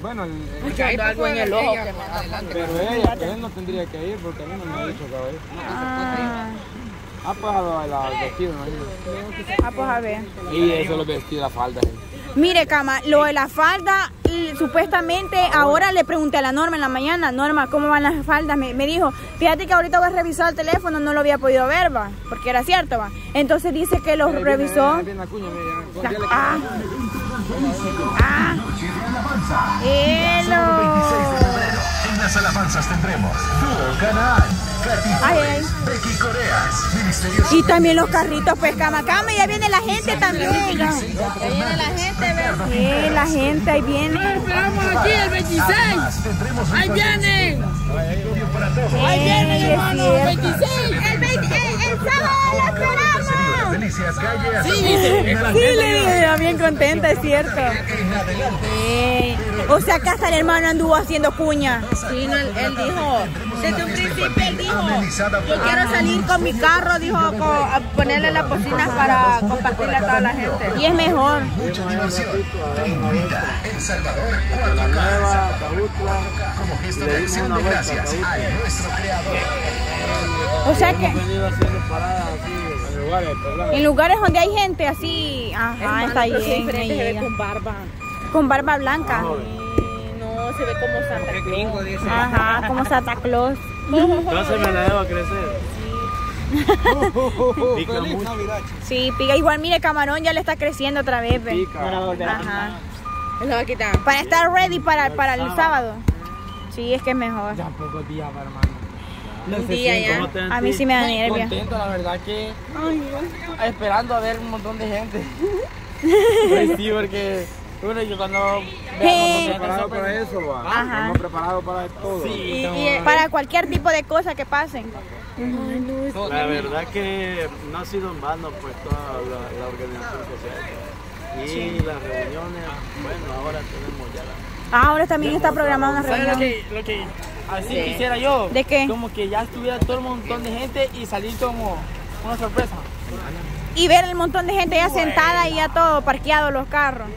bueno, el, el- Escuchando algo en el ojo. que pero ella, pero él no tendría que ir porque a mí no me ha dicho que va a ir. Ah, Ah, pues a lo- la- vestido, ¿no? ah, pues a ver. Y eso los vestidos, la falda. Mire, Cama, lo de la falda, y supuestamente ahora le pregunté a la Norma en la mañana, Norma, ¿cómo van las faldas? Me, me dijo, fíjate que ahorita voy a revisar el teléfono, no lo había podido ver, va, porque era cierto, va. Entonces dice que viene- revisó. viene la cuña, mira, Ah, ah, hello. En las alabanzas tendremos Dúo Canal, Katy. Becky Coreas, Misterioso Y también los carritos, pues, Cama, Cama, ya viene la gente también. Ahí viene la gente, ve. Sí, la gente, ahí viene. Esperamos aquí el 26. tendremos Ahí vienen. para todos. Ahí es hermano. cierto. 26. El, 20, el, el sábado la esperamos. Delicias Calle Sí. Sí, le dije, bien contenta, es cierto. Sí. O sea que hasta el hermano anduvo haciendo cuña. Sí, no, él, él dijo, desde un principio él dijo, yo quiero salir con mi carro, dijo, a ponerle las bocinas para compartirle a toda la gente. Y es mejor. mucha diversión. Te invita El Salvador La 4K nueva, Cabutla, como gesto de acción de gracias a nuestro creador. O sea que lugares, ¿verdad? en lugares donde hay gente así, ajá, está sí bien. diferente, se ve con barba. Con barba blanca. Y no, se ve como Santa Claus. Ajá, como Santa Claus. Entonces me la debo crecer. Pica Feliz mucho. Navidad. Sí, pica. Igual, mire, camarón ya le está creciendo otra vez. ve. Pica. Ajá. Él la va a quitar. Para estar ready para, para el sábado. Sí, es que es mejor. Ya pocos días, hermano. Un día ya. ¿Cómo te A mí sí me da nervia. Contento, la verdad que esperando a ver un montón de gente. Pues sí, porque uno yo cuando Sí. preparado para eso, va. Ajá. Estamos preparados para todo. Y, y- Para cualquier tipo de cosa que pasen. La verdad que no ha sido en vano pues toda la, la organización social. Y las reuniones, bueno, ahora tenemos ya la... Ah, ahora también está programada una ¿Sabes lo reunión. que, lo que así quisiera yo? ¿De qué? Como que ya estuviera todo el montón de gente y salir como una sorpresa. Y ver el montón de gente ya sentada y ya todo parqueado los carros.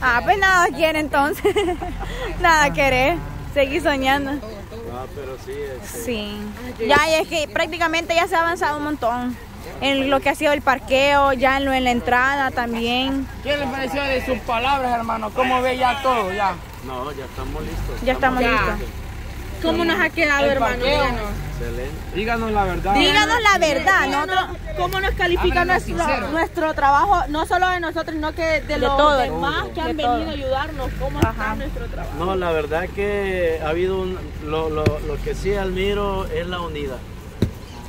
Ah, pues nada quiere entonces. nada querer. Seguir soñando. Ah, pero sí, este, Sí. Ya, y es que prácticamente ya se ha avanzado un montón. En lo que ha sido el parqueo, ya en lo en la entrada también. ¿Qué les pareció de sus palabras, hermano? ¿Cómo ve ya todo? Ya. no, ya estamos listos. Ya estamos Ya. listos. ¿Cómo nos ha quedado, El hermano? Díganos. Excelente. Díganos la verdad. Díganos la verdad, nosotros. ¿Cómo nos califica nuestro, nuestro trabajo, no solo de nosotros, sino que de, los todo, demás que han de venido todo. a ayudarnos? ¿Cómo está nuestro trabajo? No, la verdad que ha habido un, lo, lo, lo que sí admiro es la unidad.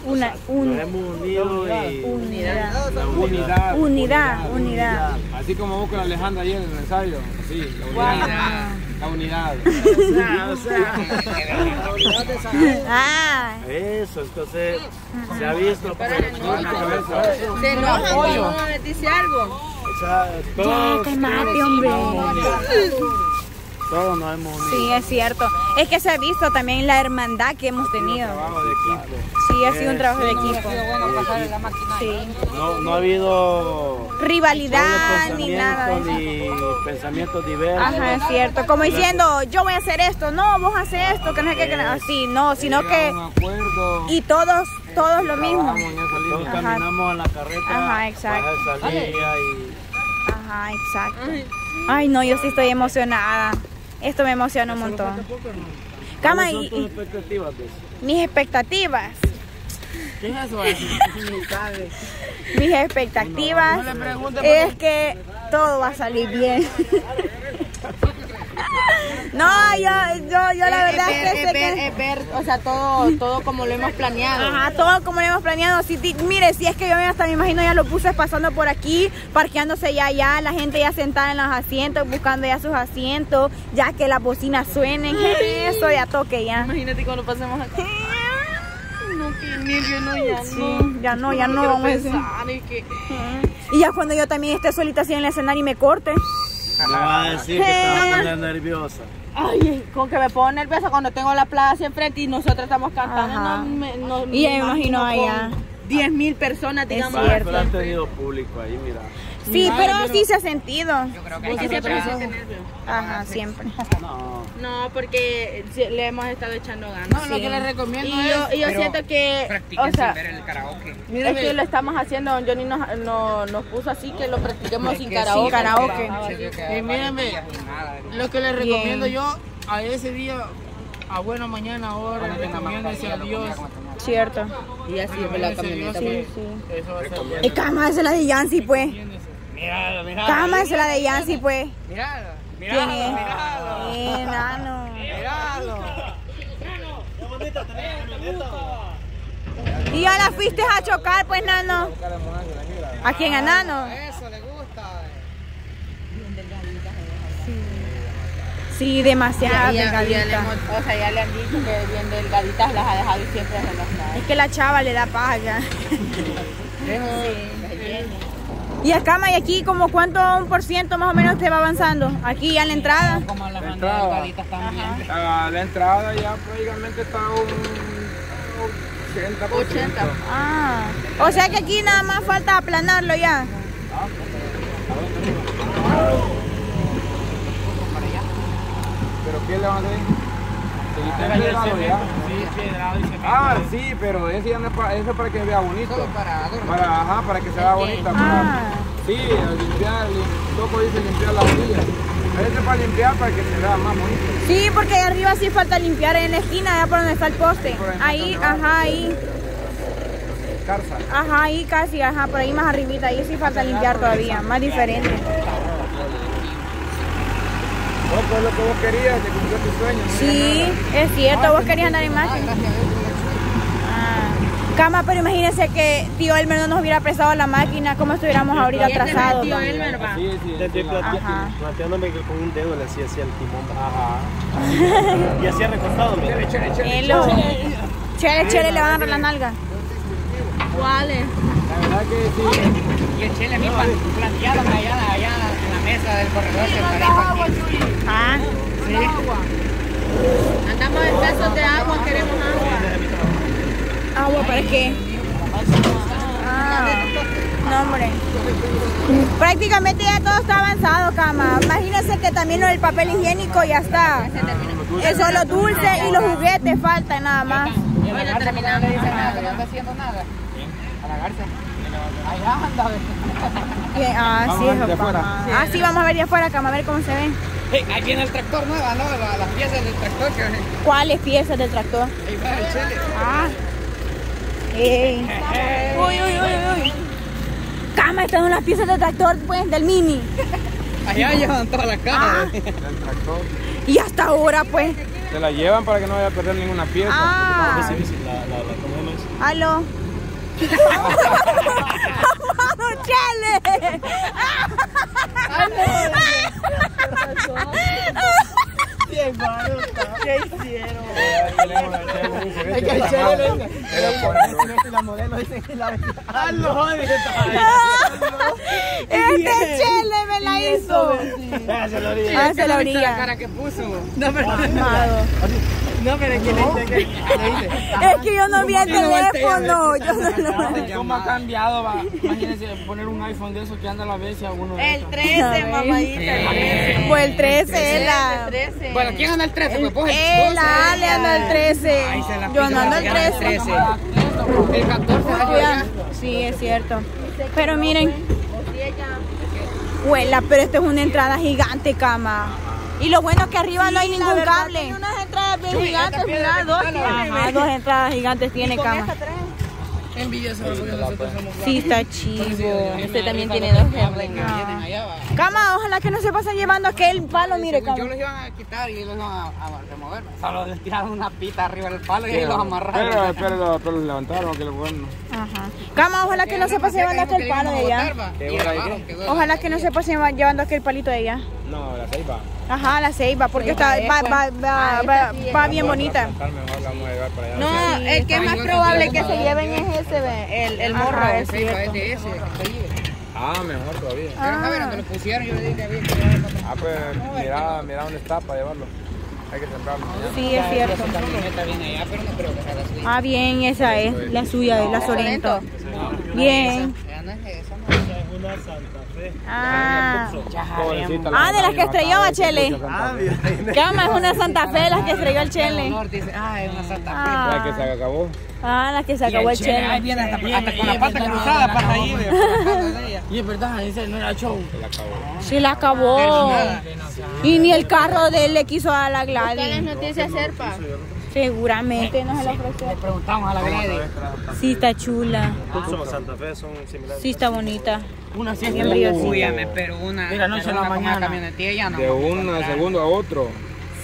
Una, Nos un, hemos unido y unidad. la Unidad. Unidad, unidad. Así como vos con Alejandra ayer en el ensayo. Sí, la unidad. La unidad. Ah, Eso, entonces se ha visto pues, Se enojan cuando uno les dice algo. o sea, ya, todos, calmate, hombre. Todos nos hemos unido. Sí, es cierto. Es que se ha visto también la hermandad que hemos tenido. Trabajo de equipo. Sí, ha sido un trabajo de equipo. Sí. No, no ha habido Rivalidad ni nada de eso. ni pensamientos diversos. Ajá, es cierto. Como diciendo, yo voy a hacer esto, no, vos haces esto, que no sé qué, que no- así, no, sino que. Un. Y todos, todos lo mismo. Todos caminamos en la carreta Ajá, exacto. para esa línea y Ajá, exacto. Ay, no, yo sí estoy emocionada. Esto me emociona un montón. Cama, ¿Cuáles son y, tus mis expectativas. ¿Qué es eso? Ni sabe. Mis expectativas es que todo va a salir bien. No, yo, yo, yo la es que ver, que... es ver, o sea, todo, todo como lo hemos planeado. Ajá, todo como lo hemos planeado. Si, ti- mire, si es que yo hasta me imagino ya lo puse pasando por aquí, parqueándose ya allá, la gente ya sentada en los asientos, buscando ya sus asientos, ya que las bocinas suenen, eso ya toque ya. Imagínate cuando pasemos aquí. No, nervio, no, ya Sí, no. ya no, ya no, vamos a decir. pensar y que... Y ya cuando yo también esté solita así en el escenario y me corte. Me va a decir que te vas a poner nerviosa. Ay, con que me pongo nerviosa cuando tengo la plaza así enfrente y nosotros estamos cantando. No, me, no, Y me imagino allá. 10 mil personas, digamos. cierto. Pero han tenido público ahí, mira. Sí, pero sí se ha sentido. Porque siempre se siente nervio. Ajá, siempre. No. No, porque le hemos estado echando ganas. No, lo que les recomiendo Y es. yo, y yo siento que, o sea, el karaoke. es que lo estamos haciendo, Johnny nos, no- nos puso así que lo practiquemos sin que karaoke. sin karaoke. Y mírenme, lo que les recomiendo yo a ese día, a buena mañana, ahora, recomiéndese a Dios. Cierto. Y así es la camioneta. Sí, sí. Eso va a ser cama es la de Yancy, pues. Míralo, míralo. Cama es la de Yancy, pues. Míralo, ¿Quién míralo, míralo. Eh, nano. Míralo. Y ya la fuiste a chocar, pues, nano. ¿A quién? ¿A nano? Eso le gusta. Sí, demasiado delgadita. o sea, ya le han dicho que bien delgaditas las ha dejado y siempre relajadas. Es que la chava le da paja ya. Y a cama y aquí, como cuánto un por ciento más o menos te va avanzando? Aquí ya en la entrada. Como las Entrada. delgaditas también. A la entrada ya prácticamente está un 80%. 80. Ah, o sea que aquí nada más falta aplanarlo ya. ¿Pero qué le van a hacer? Ah, sí, pero ese ya no es para, ese es para que vea bonito. Solo para ajá, para que se vea bonita. Ah, Sí, limpiar, lim- Toco dice limpiar la orilla. Ese es para limpiar para que se vea más bonito. sí, porque ahí arriba sí falta limpiar en la esquina, allá por donde está el poste. Ahí, ajá, ahí, Carza. ajá, ahí casi, ajá, por ahí más arribita, ahí sí falta limpiar todavía, más diferente. Vos, pues lo que vos querías, te cumplió tu sueño. ¿no? Sí, es cierto, vos querías andar en máquina. Ah. Cama, pero imagínense que tío Elmer no nos hubiera prestado la máquina, ¿cómo estuviéramos ahorita no es atrasados? tío? Elmer, va. Sí, sí. Sí, planteándome que con un dedo le hacía así al timón. Ajá. Y así recostado, mira. Elo. Chele, chele, le van a agarrar la nalga. ¿Cuáles? La verdad que sí. Y el chile a mí pan- planteado allá, allá mesa del corredor se parece. Ah, Andamos escasos de agua, queremos agua. agua, ¿para qué? Ah, no, hombre. Prácticamente ya todo está avanzado, cama. Imagínense que también lo del papel higiénico ya está. Eso, los dulces y los juguetes faltan nada más. Y a la garza porque no está haciendo nada. A la garza. Allá anda. Ah, Vamos sí, a ver de eso, afuera. cama. Ah, sí, vamos a ver de afuera, cama, a ver cómo se ven. Hey, ahí viene el tractor nueva, ¿no? La- Las piezas del tractor que ¿Cuáles piezas del tractor? ahí va el chile. Ah. Ey. Uy, uy, uy, uy. Cama, estas son las piezas del tractor, pues, del mini. Allá llevan todas las Ah. cajas. El tractor. Y hasta ahora, pues. Se la llevan para que no vaya a perder ninguna pieza. Ah. La, la, la, ¿cómo Aló. ¡Vamos, Chele! ¿Qué hicieron? Es que el chile le- La modelo dice que la ¡Ah, no! Este Chele me la hizo. Se lo. Ah, se la La orilla. cara que puso. No, pero. No, pero es que le dice que le dice. Es que yo no vi el teléfono. Yo no lo ¿Cómo ha cambiado? Va? Imagínense poner un iPhone de esos que anda a la vez a uno El estos. 13, mamadita, el 13. Pues el 13 es la. 13. Bueno, ¿quién anda el 13? Pues vos el 12. la Ale anda el 13. Ahí se la Yo no ando el pilla, el 13. 13. El 14 salió ya. Sí, es cierto. Pero miren. Huela, pero esto es una entrada gigante, cama. Y lo bueno es que arriba no hay ningún cable. Tiene unas entradas bien Chuy, gigantes, esta piedra mira, de dos cristal, tiene. Ajá, dos entradas gigantes tiene cama. Envidioso porque nosotros somos Sí, está chivo. Este también tiene dos. Cama, ojalá que no se pasen llevando aquel palo, mire, Yo cama. los iban a quitar y los iban a, a remover. Solo les tiraron una pita arriba del palo y ahí los amarraron. Pero, pero, pero los levantaron, que lo bueno. Ajá. Cama, ojalá que no se pase llevando aquel palo de allá. Ojalá que no se pase llevando aquel palito de allá. No, la ceiba. Ajá, la ceiba, porque está, va, va, va, va, va bien bonita. Para allá. No, el que es más probable que se lleven es ese, ve, el, el morro. Ajá, es es cierto. Es de ese. Ah, mejor todavía. Pero a ver, donde lo pusieron, yo le dije que había que llevarlo para Ah, pues mira, mira dónde está para llevarlo. Hay que sembrarlo. Sí, es cierto. Esa camioneta viene allá, pero no creo que sea la suya. Ah, bien, esa es la suya, es la Sorento. Bien. Una Santa Fe. Ah, ah de las que estrelló a Chele. Ah. ¿Qué más? Es una Santa Fe, las que estrelló el Chele. Ah, es una Santa Fe. Ah, que se acabó. ah, las que se acabó el Ahí Chele. viene hasta, Y- hasta y- con la pata cruzada, pata ahí. Y es verdad, ese no era show. Sí, la acabó. Y ni el carro de él le quiso a la ¿Cuáles Gladys. noticias, Serpa? Seguramente no se lo ofreció. Le preguntamos a la Grady. Sí, está chula. Santa Fe son similares. Sí, está bonita. Una siesta. brillosita. Úyame, pero una. Mira, noche a la una mañana. camionetilla ya no. De un segundo a otro.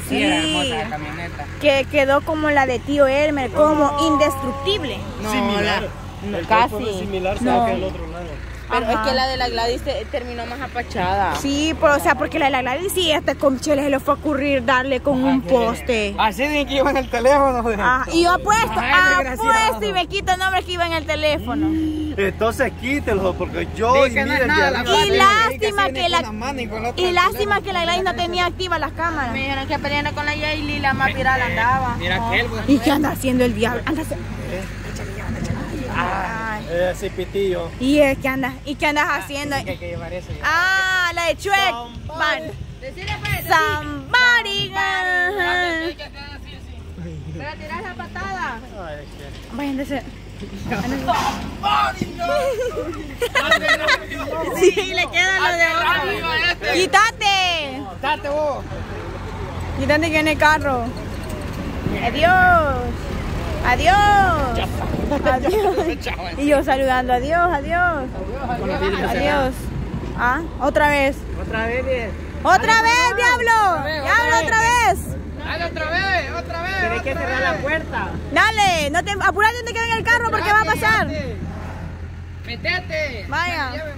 Sí, era Sí. hermosa la camioneta. Que quedó como la de tío Elmer, como indestructible. No, Similar. El casi. es similar, No. solo que al otro lado. Pero es Ajá. que la de la Gladys te- terminó más apachada. Sí, pero, o sea, porque la de la Gladys sí, hasta con se le fue a ocurrir darle con un poste. Así de que iba en el teléfono. de- Ah, y yo apuesto, desgraciado. apuesto y me quito el nombre que iba en el teléfono. Entonces quítelo, porque yo Sí, y que no es nada, la Y lástima que la- Y lástima que la Gladys no tenía activas las cámaras. Me dijeron que peleando con la Yaili, la más viral andaba. Mira aquel, güey. ¿Y qué anda haciendo el diablo? Anda Ay. Eh, sí, pitillo. ¿Y eh, qué andas? ¿Y qué andas haciendo? Que que eso. ya. Ah, la de Shrek. Van. Somebody. ajá. Pero tiras la patada. Vayan de ser. Sí, le queda lo de otro. Quítate. Date vos. Quítate que en el carro. Adiós. Adiós. Adiós. Y yo saludando. Adiós, adiós. Adiós. Ah, otra vez. Otra vez. ¡Otra vez, diablo! ¡Diablo, otra vez! Dale otra vez, otra vez. Tienes que cerrar la puerta. Dale, no te apurate, no te quedes en el carro porque va a pasar. Metete. Vaya.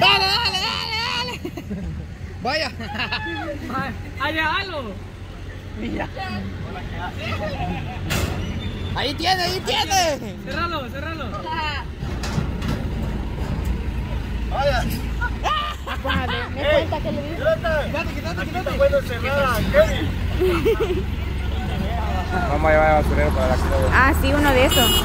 Dale, dale, dale, dale. Vaya. Allá, algo. Ahí tiene, ahí tiene. Cerralo, cerralo. Me cuenta que le dije. Quítate, quítate, quítate. Bueno, cerrada. Vamos a llevar el basurero para la casa. Ah, sí, uno de esos.